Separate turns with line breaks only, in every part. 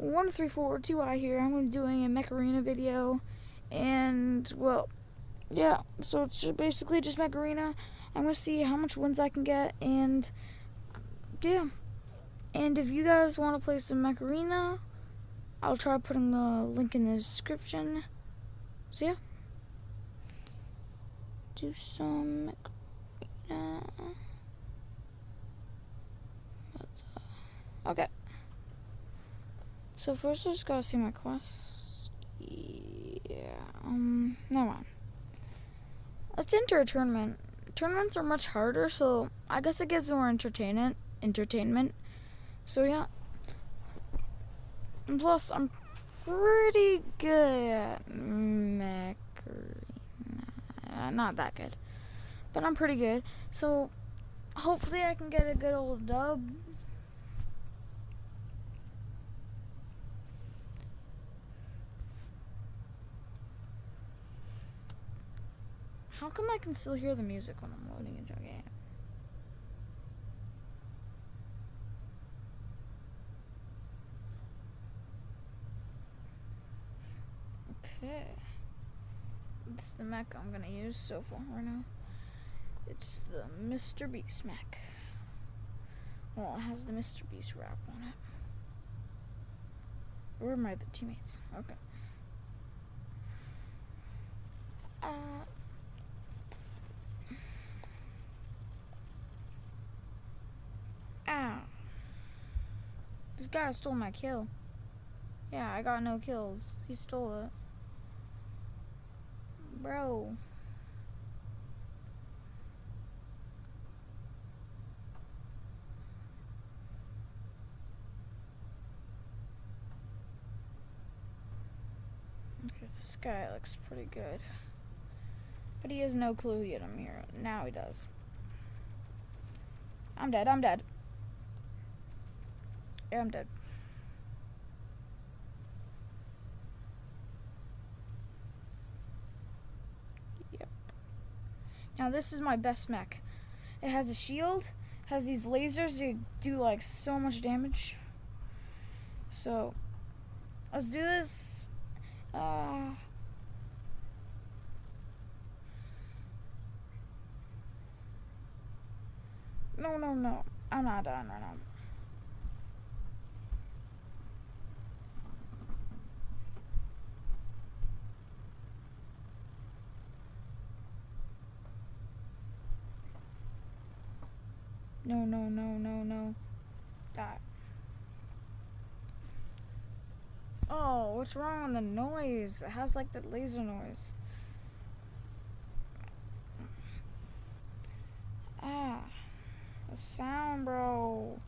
134 I here. I'm doing a Mech Arena video. And, well, yeah. So it's just basically just Mech Arena. I'm to see how much wins I can get. And, yeah. And if you guys want to play some Mech Arena, I'll try putting the link in the description. So, yeah. Do some Mech Arena. Uh, okay. So first I just gotta see my quest. Yeah, um, never mind. Let's enter a tournament. Tournaments are much harder, so I guess it gives more entertainment. Entertainment. So yeah. And plus, I'm pretty good at. Not that good, but I'm pretty good. So hopefully I can get a good old dub. How come I can still hear the music when I'm loading into a game? Okay. It's the mech I'm gonna use so far now. It's the Mr. Beast mech. Well, it has the Mr. Beast wrap on it. Where are my other teammates? Okay. Uh, Ow. This guy stole my kill. Yeah, I got no kills. He stole it. Bro. Okay, this guy looks pretty good. But he has no clue yet I'm here. Now he does. I'm dead, I'm dead. I'm dead. Yep. Now this is my best mech. It has a shield, has these lasers that do like so much damage. So let's do this. Uh, no, no, no. I'm not done right now. No, no, no, no, no. Die. Oh, what's wrong with the noise? It has like the laser noise. Ah, the sound, bro.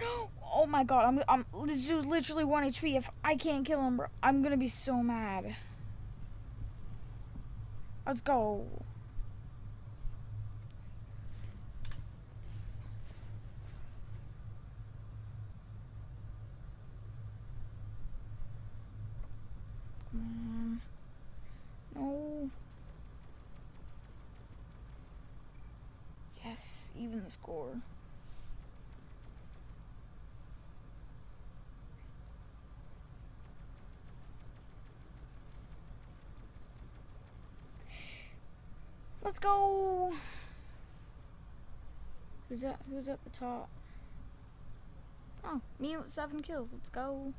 No! Oh my god, I'm I'm this dude's literally one HP. If I can't kill him, bro, I'm gonna be so mad. Let's go. Mm. No. Yes, even the score. Let's go. Who's at who's at the top? Oh, me with seven kills. Let's go.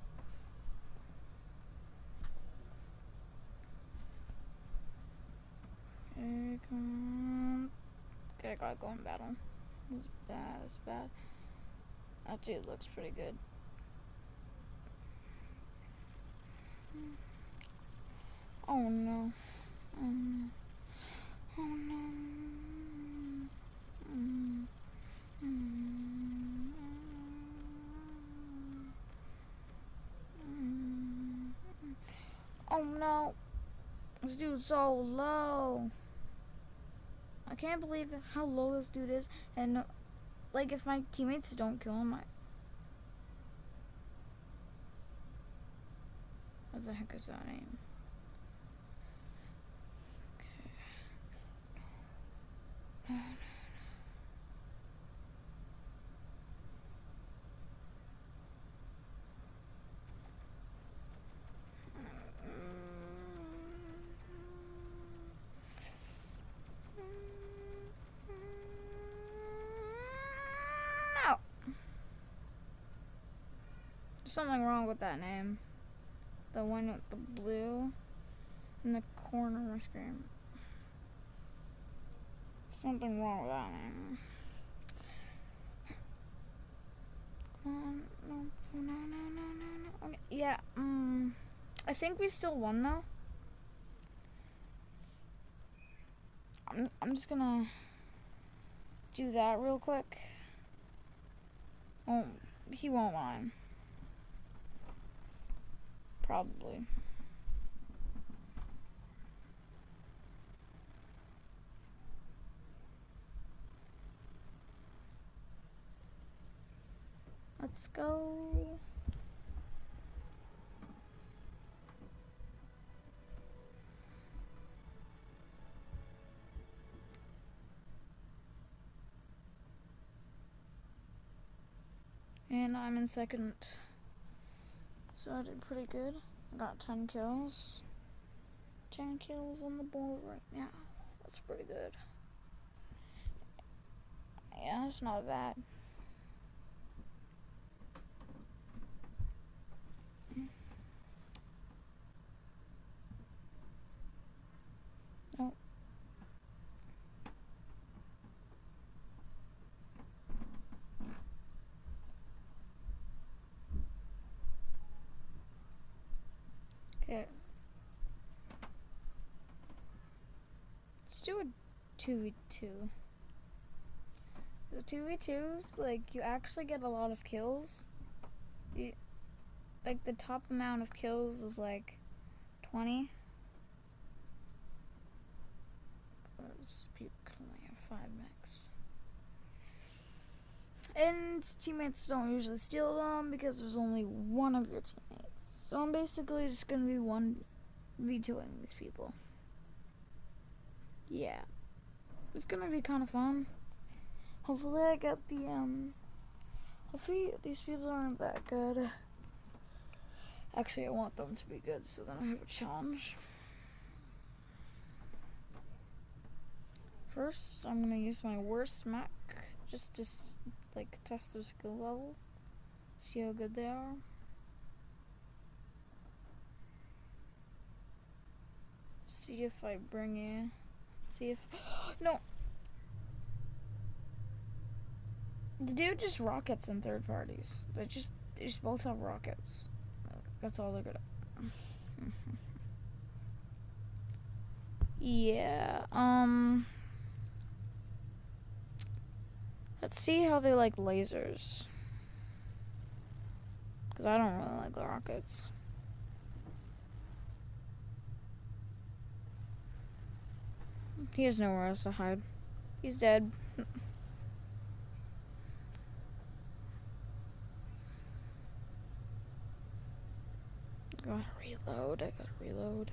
Okay, come on. Okay, I gotta go in battle. This is bad, this is bad. That dude looks pretty good. Oh no. Oh no. Oh no. Oh no. This dude's so low. I can't believe how low this dude is. And, like, if my teammates don't kill him, I... What the heck is that name? Okay. There's something wrong with that name. The one with the blue in the corner of my screen. Something wrong with that name. No, no, no, no, no, no. Okay, yeah, um, I think we still won though. I'm, I'm just gonna do that real quick. Oh, he won't mind. Probably. Let's go. And I'm in second. So I did pretty good. I got 10 kills. 10 kills on the board right now. That's pretty good. Yeah, that's not bad. Okay. Let's do a 2v2. The 2v2s, like, you actually get a lot of kills. You, like, the top amount of kills is, like, 20. Because people only have 5 max. And teammates don't usually steal them because there's only one of your teammates. So I'm basically just gonna be one v2ing these people. Yeah. It's gonna be kind of fun. Hopefully I get the, um, hopefully these people aren't that good. Actually, I want them to be good, so then I have a challenge. First, I'm gonna use my worst mech just to, like, test their skill level. See how good they are. See if I bring in. See if. no! The dude just rockets in third parties. They just, they just both have rockets. That's all they're good at. yeah, um. Let's see how they like lasers. Because I don't really like the rockets. He has nowhere else to hide. He's dead. I gotta reload. I gotta reload.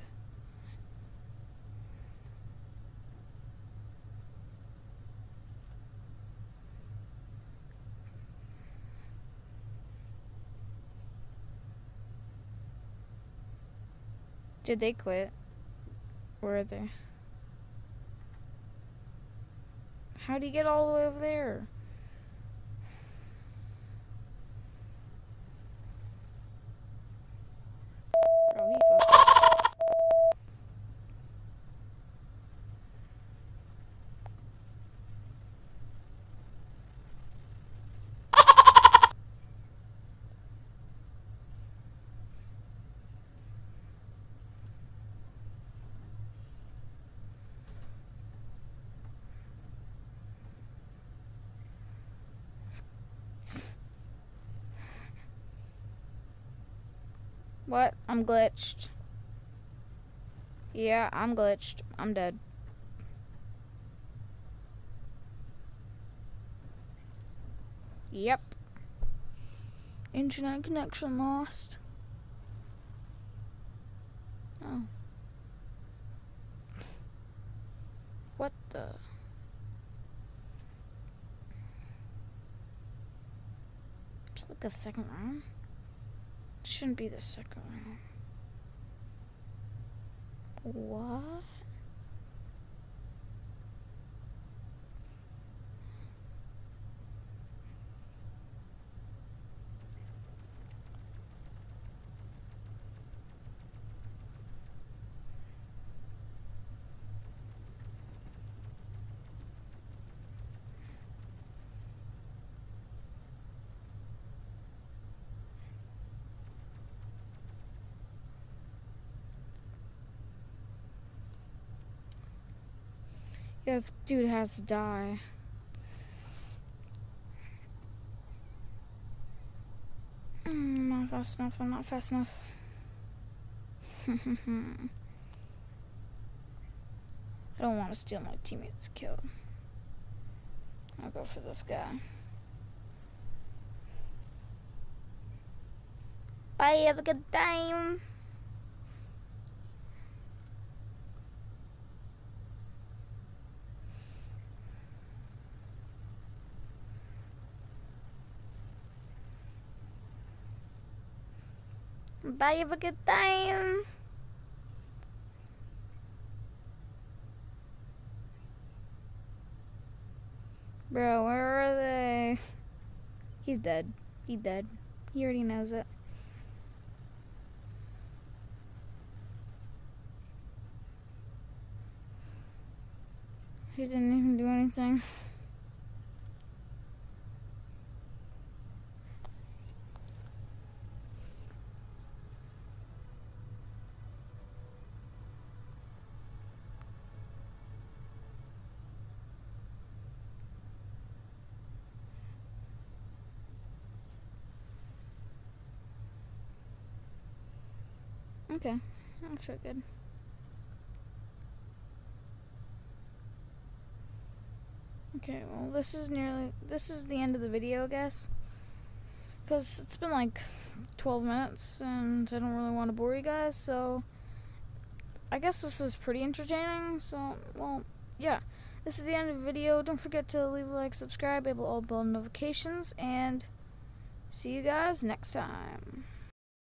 Did they quit? Where are they? How do you get all the way over there? What? I'm glitched. Yeah, I'm glitched. I'm dead. Yep. Internet connection lost. Oh. What the? It's like a second round. Shouldn't be the second one. What? Yeah, this dude has to die. Mm, not fast enough. I'm not fast enough. I don't want to steal my teammate's kill. I'll go for this guy. Bye, have a good time. Bye, have a good time. Bro, where are they? He's dead. He's dead. He already knows it. He didn't even do anything. Okay, that's really good. Okay, well, this is nearly, this is the end of the video, I guess. Because it's been like 12 minutes, and I don't really want to bore you guys, so I guess this is pretty entertaining, so, well, yeah. This is the end of the video. Don't forget to leave a like, subscribe, able all bell notifications, and see you guys next time.